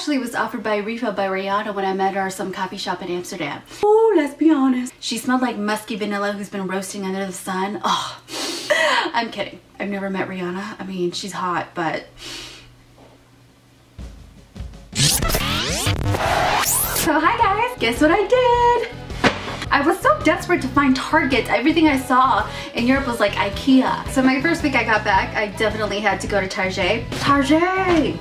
actually was offered by RiRi by Rihanna when I met her at some coffee shop in Amsterdam. Oh, let's be honest. She smelled like musky vanilla who's been roasting under the sun. Oh, I'm kidding. I've never met Rihanna. I mean, she's hot, but... So hi guys, guess what I did? I was so desperate to find Target. Everything I saw in Europe was like Ikea. So my first week I got back, I definitely had to go to Target. Target!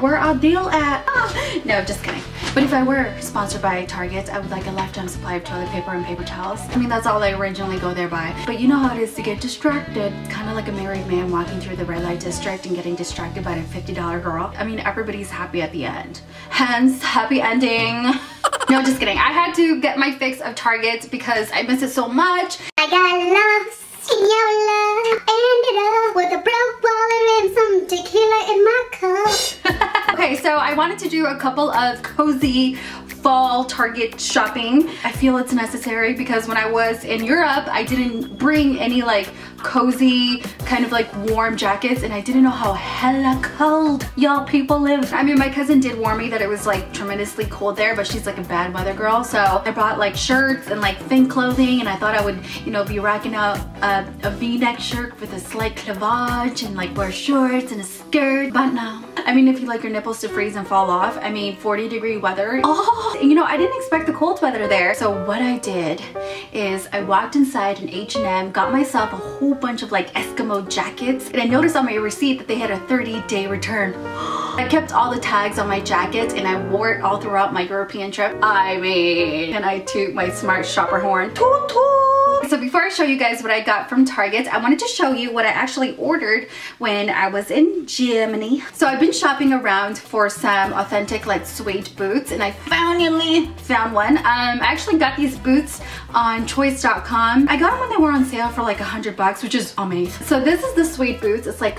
Where our deal at? Ah. No, just kidding. But if I were sponsored by Target, I would like a lifetime supply of toilet paper and paper towels. I mean, that's all I originally go there by. But you know how it is to get distracted. Kind of like a married man walking through the red light district and getting distracted by a $50 girl. I mean, everybody's happy at the end. Hence, happy ending. no, just kidding. I had to get my fix of Target because I miss it so much. I got lost in your love. Ended up with a broke wallet and some tequila in my cup. okay, so I wanted to do a couple of cozy fall Target shopping. I feel it's necessary because when I was in Europe, I didn't bring any like cozy, kind of like warm jackets and I didn't know how hella cold y'all people live. I mean, my cousin did warn me that it was like tremendously cold there, but she's like a bad weather girl. So I brought like shirts and like thin clothing and I thought I would, you know, be rocking out a, a v-neck shirt with a slight cleavage and like wear shorts and a skirt, but no. I mean, if you like your nipples to freeze and fall off, I mean, 40 degree weather. Oh, you know, I didn't expect the cold weather there. So what I did is I walked inside an H&M, got myself a whole bunch of like Eskimo jackets. And I noticed on my receipt that they had a 30 day return. I kept all the tags on my jacket and I wore it all throughout my European trip. I mean, and I toot my smart shopper horn. Toot toot! So before I show you guys what I got from Target, I wanted to show you what I actually ordered when I was in Germany. So I've been shopping around for some authentic like suede boots and I finally found one. Um, I actually got these boots on choies.com. I got them when they were on sale for like a hundred bucks, which is amazing. So this is the suede boots. It's like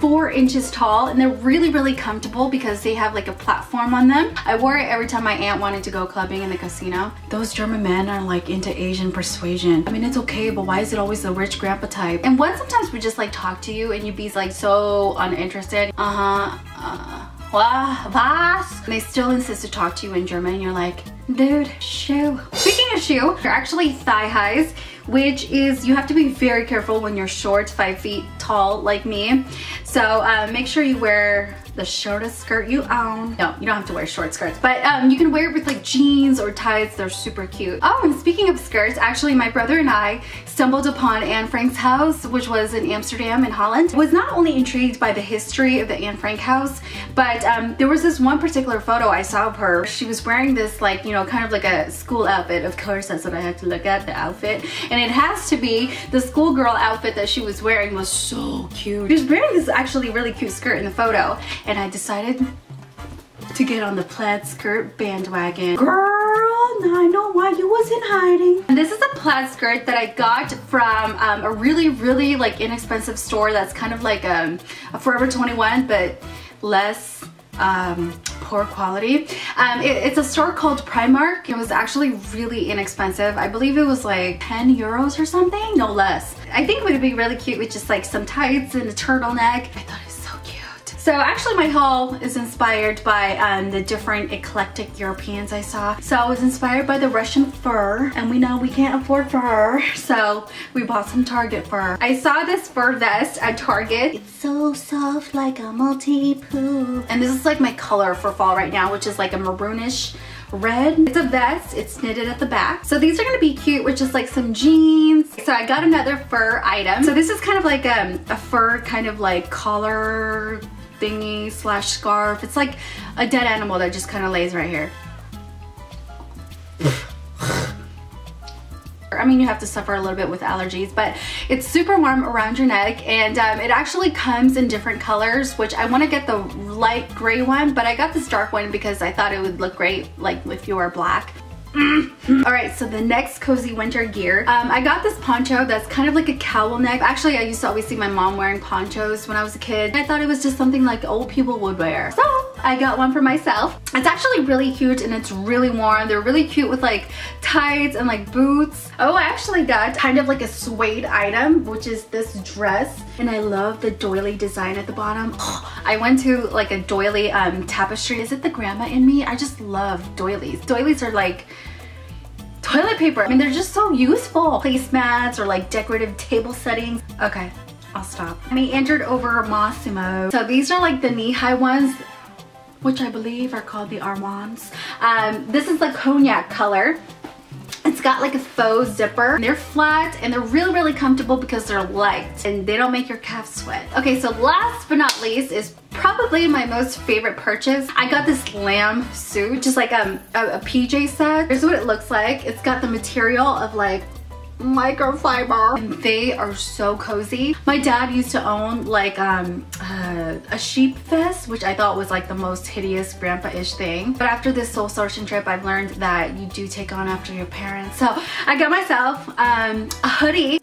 four inches tall and they're really really comfortable because they have like a platform on them. I wore it every time my aunt wanted to go clubbing in the casino. Those German men are like into Asian persuasion. I mean it's okay but why is it always the rich grandpa type? And one sometimes we just like talk to you and you'd be like so uninterested. Uh-huh. Uh, was? And they still insist to talk to you in German and you're like, dude, shoe. Speaking of shoe, they're actually thigh highs which is you have to be very careful when you're short, five feet tall like me. So uh, make sure you wear the shortest skirt you own. No, you don't have to wear short skirts, but um, you can wear it with like jeans or tights. They're super cute. Oh, and speaking of skirts, actually my brother and I stumbled upon Anne Frank's house, which was in Amsterdam in Holland. Was not only intrigued by the history of the Anne Frank house, but um, there was this one particular photo I saw of her. She was wearing this like, you know, kind of like a school outfit. Of course, that's what I had to look at, the outfit. And it has to be the schoolgirl outfit that she was wearing was so cute. She was wearing this actually really cute skirt in the photo and I decided to get on the plaid skirt bandwagon. Girl, now I know why you was in hiding. And this is a plaid skirt that I got from um, a really, really like inexpensive store that's kind of like um, a Forever 21 but less um, poor quality. Um, it, it's a store called Primark. It was actually really inexpensive. I believe it was like 10 euros or something, no less. I think it would be really cute with just like some tights and a turtleneck. I thought so actually my haul is inspired by um, the different eclectic Europeans I saw. So I was inspired by the Russian fur and we know we can't afford fur. So we bought some Target fur. I saw this fur vest at Target. It's so soft like a Maltipoo. And this is like my color for fall right now, which is like a maroonish red. It's a vest, it's knitted at the back. So these are gonna be cute with just like some jeans. So I got another fur item. So this is kind of like um, a fur kind of like collar thingy slash scarf. It's like a dead animal that just kind of lays right here. I mean, you have to suffer a little bit with allergies, but it's super warm around your neck and um, it actually comes in different colors, which I want to get the light gray one, but I got this dark one because I thought it would look great like if you were black. All right, so the next cozy winter gear. Um, I got this poncho that's kind of like a cowl neck. Actually, I used to always see my mom wearing ponchos when I was a kid. I thought it was just something like old people would wear. So I got one for myself. It's actually really cute and it's really warm. They're really cute with like tights and like boots. Oh, I actually got kind of like a suede item, which is this dress. And I love the doily design at the bottom. I went to like a doily um, tapestry. Is it the grandma in me? I just love doilies. Doilies are like toilet paper. I mean, they're just so useful. Placemats or like decorative table settings. Okay, I'll stop. I entered over Mossimo. So these are like the knee-high ones which I believe are called the Armands. Um, this is the cognac color. It's got like a faux zipper. They're flat and they're really, really comfortable because they're light and they don't make your calves sweat. Okay, so last but not least is probably my most favorite purchase. I got this lamb suit, just like um, a, a PJ set. Here's what it looks like. It's got the material of like microfiber. And they are so cozy. My dad used to own like um, uh, a sheep fest, which I thought was like the most hideous grandpa-ish thing. But after this soul searching trip, I've learned that you do take on after your parents. So I got myself um, a hoodie.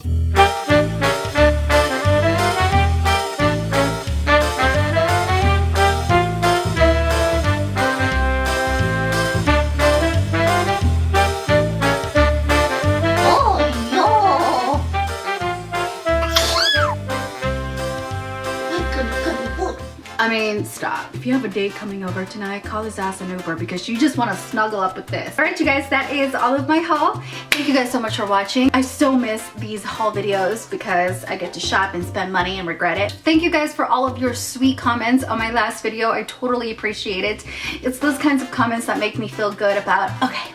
I mean, stop. If you have a date coming over tonight, call his ass an Uber because you just want to snuggle up with this. All right, you guys, that is all of my haul. Thank you guys so much for watching. I so miss these haul videos because I get to shop and spend money and regret it. Thank you guys for all of your sweet comments on my last video. I totally appreciate it. It's those kinds of comments that make me feel good about, okay,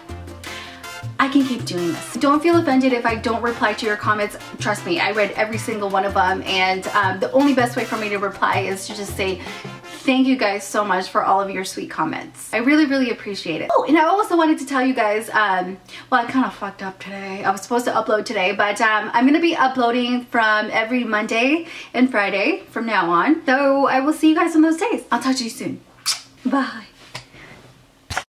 I can keep doing this. Don't feel offended if I don't reply to your comments. Trust me, I read every single one of them and um, the only best way for me to reply is to just say thank you guys so much for all of your sweet comments. I really, really appreciate it. Oh, and I also wanted to tell you guys, um, well, I kind of fucked up today. I was supposed to upload today, but um, I'm going to be uploading from every Monday and Friday from now on. So I will see you guys on those days. I'll talk to you soon. Bye.